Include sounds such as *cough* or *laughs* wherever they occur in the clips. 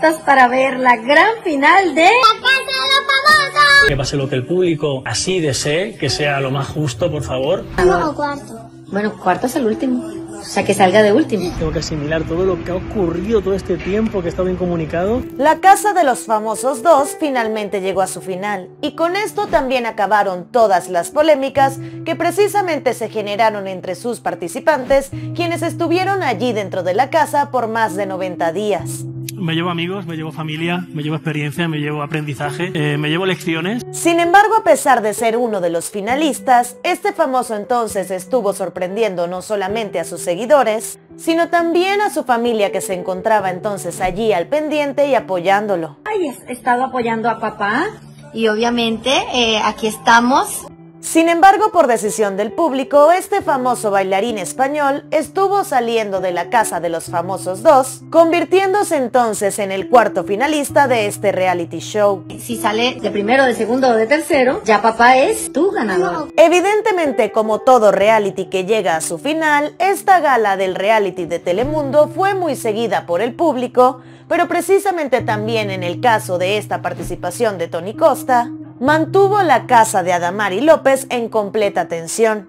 listas para ver la gran final de... ¡La Casa de los Famosos! Que pase lo que el público así desee, que sea lo más justo, por favor. Uno o cuarto. Bueno, cuarto es el último. O sea, que salga de último. Tengo que asimilar todo lo que ha ocurrido todo este tiempo que he estado incomunicado. La Casa de los Famosos 2 finalmente llegó a su final y con esto también acabaron todas las polémicas que precisamente se generaron entre sus participantes quienes estuvieron allí dentro de la casa por más de 90 días. Me llevo amigos, me llevo familia, me llevo experiencia, me llevo aprendizaje, eh, me llevo lecciones. Sin embargo, a pesar de ser uno de los finalistas, este famoso entonces estuvo sorprendiendo no solamente a sus seguidores, sino también a su familia que se encontraba entonces allí al pendiente y apoyándolo. Ay, he estado apoyando a papá y obviamente eh, aquí estamos sin embargo, por decisión del público, este famoso bailarín español estuvo saliendo de la Casa de los Famosos 2, convirtiéndose entonces en el cuarto finalista de este reality show. Si sale de primero, de segundo o de tercero, ya papá es tu ganador. Evidentemente, como todo reality que llega a su final, esta gala del reality de Telemundo fue muy seguida por el público, pero precisamente también en el caso de esta participación de Tony Costa, mantuvo la casa de Adamari López en completa tensión.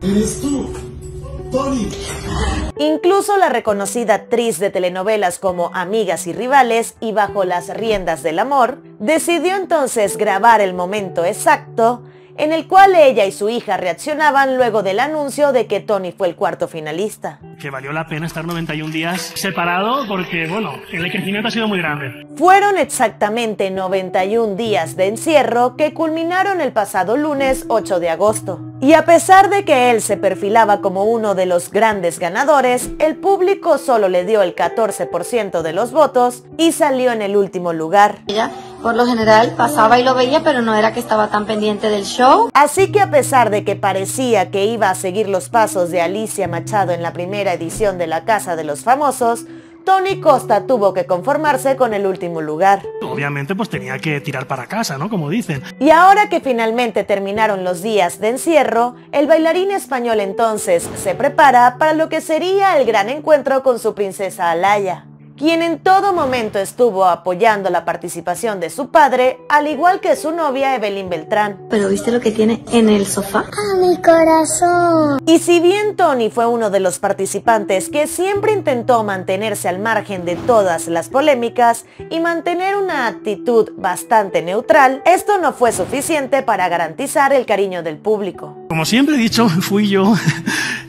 Incluso la reconocida actriz de telenovelas como Amigas y Rivales y Bajo las Riendas del Amor, decidió entonces grabar el momento exacto en el cual ella y su hija reaccionaban luego del anuncio de que Tony fue el cuarto finalista. Que valió la pena estar 91 días separado porque, bueno, el crecimiento ha sido muy grande. Fueron exactamente 91 días de encierro que culminaron el pasado lunes 8 de agosto. Y a pesar de que él se perfilaba como uno de los grandes ganadores, el público solo le dio el 14% de los votos y salió en el último lugar. Ella, por lo general, pasaba y lo veía, pero no era que estaba tan pendiente del show. Así que a pesar de que parecía que iba a seguir los pasos de Alicia Machado en la primera edición de La Casa de los Famosos, Tony Costa tuvo que conformarse con el último lugar. Obviamente pues tenía que tirar para casa, ¿no? Como dicen. Y ahora que finalmente terminaron los días de encierro, el bailarín español entonces se prepara para lo que sería el gran encuentro con su princesa Alaya quien en todo momento estuvo apoyando la participación de su padre, al igual que su novia Evelyn Beltrán. ¿Pero viste lo que tiene en el sofá? ¡A mi corazón! Y si bien Tony fue uno de los participantes que siempre intentó mantenerse al margen de todas las polémicas y mantener una actitud bastante neutral, esto no fue suficiente para garantizar el cariño del público. Como siempre he dicho, *laughs* fui yo.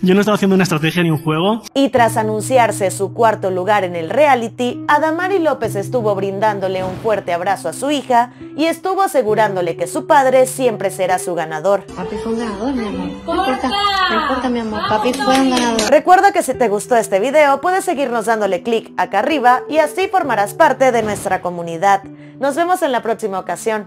Yo no estaba haciendo una estrategia ni un juego. Y tras anunciarse su cuarto lugar en el reality, Adamari López estuvo brindándole un fuerte abrazo a su hija y estuvo asegurándole que su padre siempre será su ganador. Papi fue un ganador, mi amor. No importa, no importa, mi amor. Papi fue un ganador. Recuerda que si te gustó este video, puedes seguirnos dándole clic acá arriba y así formarás parte de nuestra comunidad. Nos vemos en la próxima ocasión.